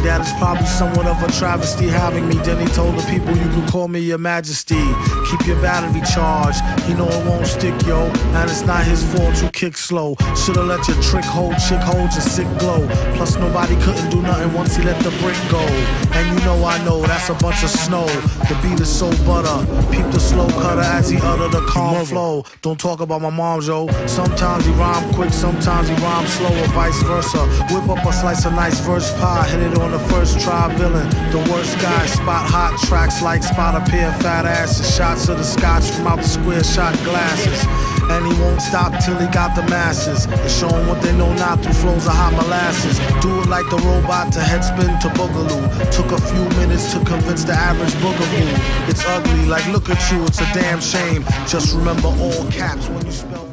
that is probably somewhat of a travesty having me. Then he told the people you can call me your majesty. Keep your battery charged. He know it won't stick, yo. And it's not his fault you kick slow. Should've let your trick hold, chick hold your sick glow. Plus nobody couldn't do nothing once he let the brick go. And you know I know that's a bunch of snow. The beat is so butter. Peep the slow cutter as he utter the calm flow. Don't talk about my mom, yo. Sometimes he rhyme quick, sometimes he rhyme slow, or vice versa. Whip up a slice of nice verse pie, hit it on the first try. Villain, the worst guy. Spot hot tracks like spot a pair fat asses. Shots of the scotch from out the square shot glasses. And he won't stop till he got the masses. And show 'em what they know not through flows of hot molasses. Do it like the robot to headspin to boogaloo. Took a few minutes to convince the average boogaloo. It's ugly, like look at you, it's a damn shame. Just remember all caps when you speak.